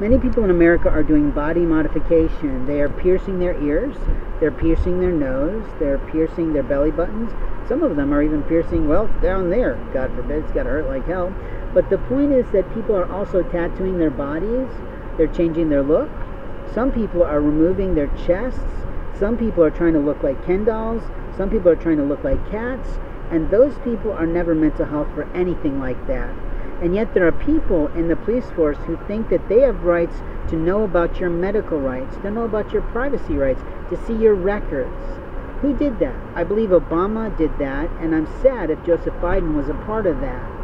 Many people in America are doing body modification. They are piercing their ears, they're piercing their nose, they're piercing their belly buttons. Some of them are even piercing, well, down there. God forbid, it's got to hurt like hell. But the point is that people are also tattooing their bodies, they're changing their look. Some people are removing their chests. Some people are trying to look like Ken dolls. Some people are trying to look like cats. And those people are never mental health for anything like that. And yet there are people in the police force who think that they have rights to know about your medical rights, to know about your privacy rights, to see your records. Who did that? I believe Obama did that, and I'm sad if Joseph Biden was a part of that.